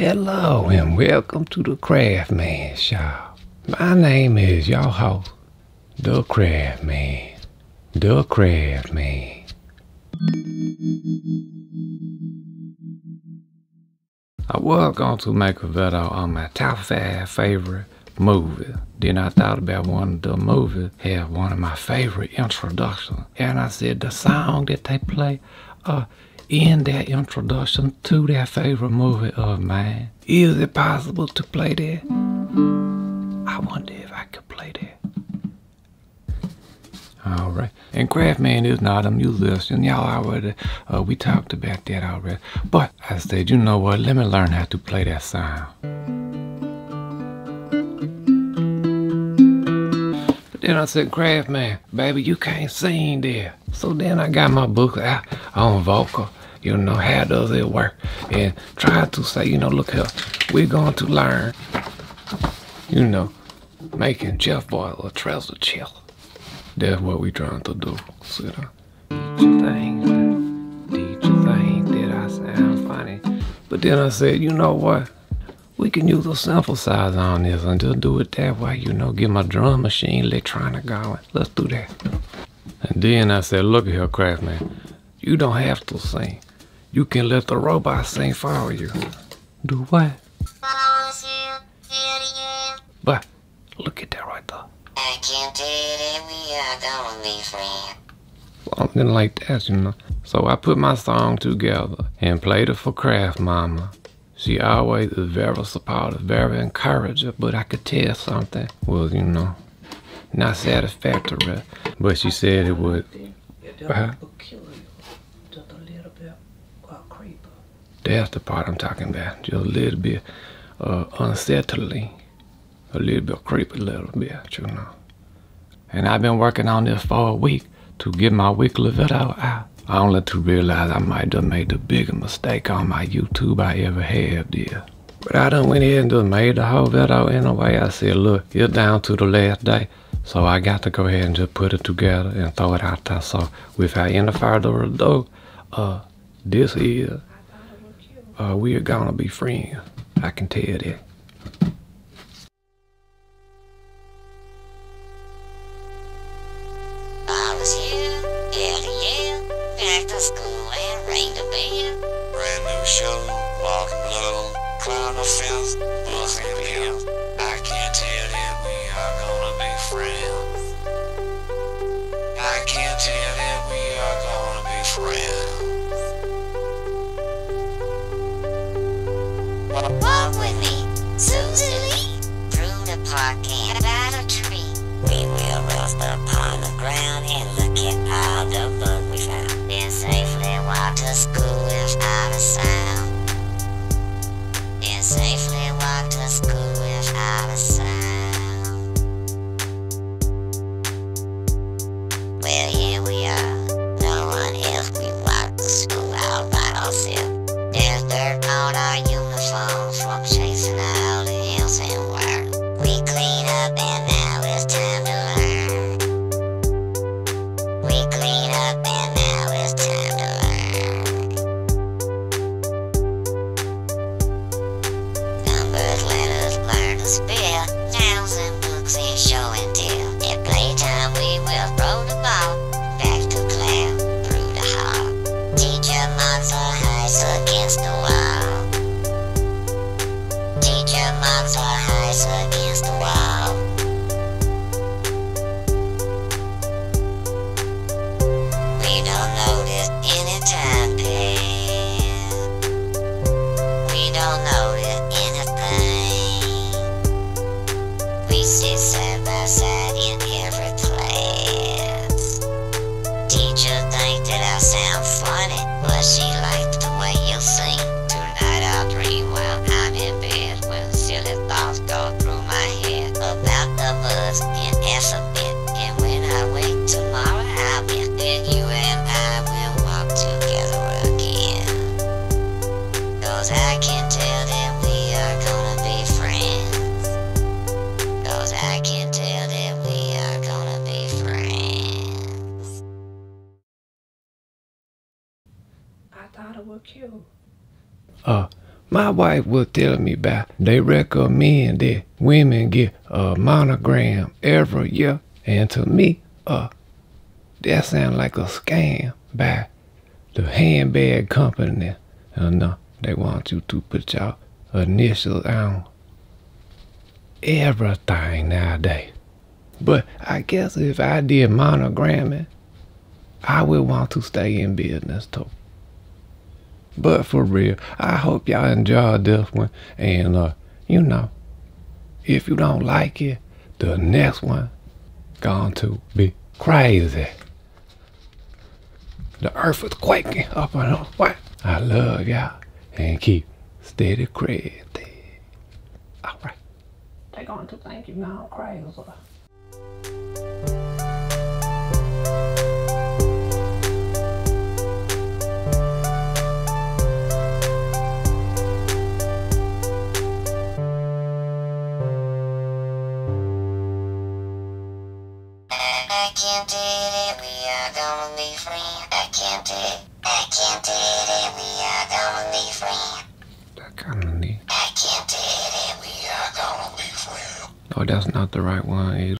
Hello and welcome to the Craft Man Show. My name is your host, The Craft Man. The Craft Man. I was going to make a video on my top five favorite movies. Then I thought about one of the movies had one of my favorite introductions. And I said the song that they play uh, in that introduction to that favorite movie of mine. Is it possible to play that? I wonder if I could play that. All right. And Craftman is not a musician. Y'all already, uh, we talked about that already. But I said, you know what? Let me learn how to play that sound. Then I said, Craftman, baby, you can't sing there. So then I got my book out on vocal. You know, how does it work? And try to say, you know, look here, we're going to learn, you know, making Jeff Boyle a treasure chill. That's what we trying to do. Teach you you things that I sound funny. But then I said, you know what? We can use a synthesizer on this and just do it that way, you know, get my drum machine electronic going. Let's do that. And then I said, look here, Craftman. You don't have to sing. You can let the robot sing for you. Do what? But look at that right there. I can't tell that we are gonna be friends. something like that, you know. So I put my song together and played it for Craft Mama. She always is very supportive, very encouraging, but I could tell something was, you know, not satisfactory. But she said it would. Uh-huh. Just a little bit uh, creeper. That's the part I'm talking about. Just a little bit uh, unsettling, a little bit creepy, a little bit, you know. And I've been working on this for a week to get my weekly video out. Only to realize I might have made the biggest mistake on my YouTube I ever had there. But I done went ahead and just made the whole video anyway. I said, look, it's down to the last day. So I got to go ahead and just put it together and throw it out there. So without any further ado, uh, this is, uh, we're gonna be friends. I can tell that. I was here, hell yeah, back to school and ring the bell. Brand new walking of Walk with me, Susie through the park and about a tree. We will rest upon the ground and learn to spell. Nouns and books and show and tell. At playtime we will throw the ball back to class through the hall. Teacher marks our heights the buzz and. And when I wake tomorrow, I'll bet that you and I will walk together again. Cause I can tell that we are gonna be friends. Cause I can tell that we are gonna be friends. I thought it was cute. Uh, My wife was telling me about they recommend that women get a monogram every year. And to me, uh, that sounds like a scam by the handbag company. And uh, they want you to put your initials on everything nowadays. But I guess if I did monogramming, I would want to stay in business too. But for real, I hope y'all enjoyed this one. And, uh, you know, if you don't like it, the next one going to be crazy. The earth is quaking up and up. What? I love y'all. And keep steady crazy. All right. They're going to think you gone crazy. Are be friends. I can't do it. I can't do it, we are gonna be friends. That kind of neat. I can't do it, we are gonna be friends. Oh, that's not the right one either.